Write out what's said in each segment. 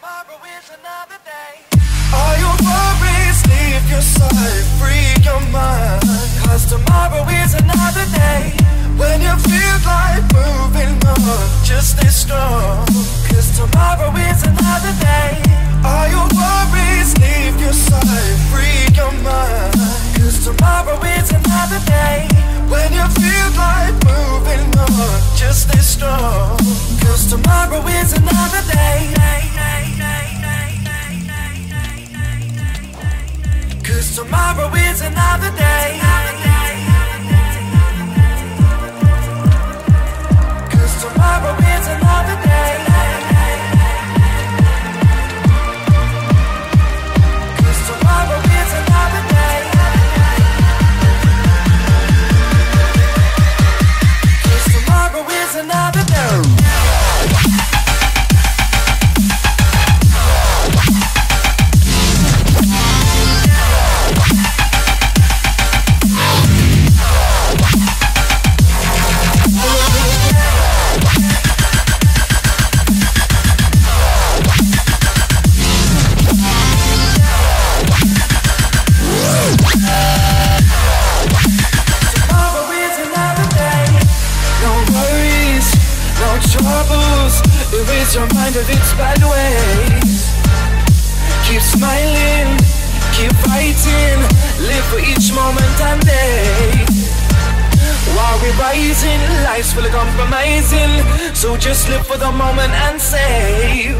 Tomorrow is another day. All your worries, leave your side, free your mind. Cause tomorrow is another day. When you feel like moving on, just stay strong. Cause tomorrow is another day. All your worries, leave your side, free your mind. Cause tomorrow is another day. When you feel like moving on, just stay strong. Cause tomorrow is another day. Tomorrow is another day. No troubles. Erase your mind of its bad ways. Keep smiling, keep fighting. Live for each moment and day. While we're rising, life's full of compromising. So just live for the moment and save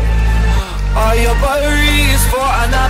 all your worries for another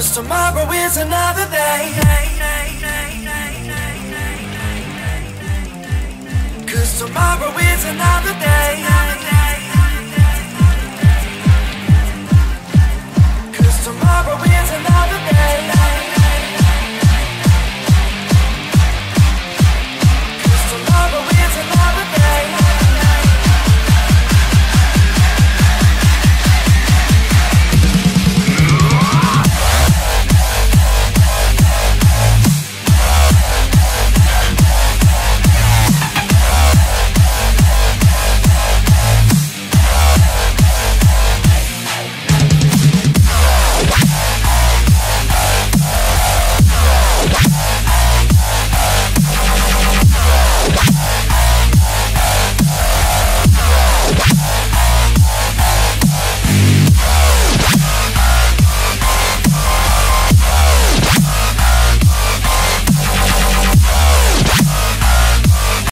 Cause tomorrow is another day. Cause tomorrow is another day.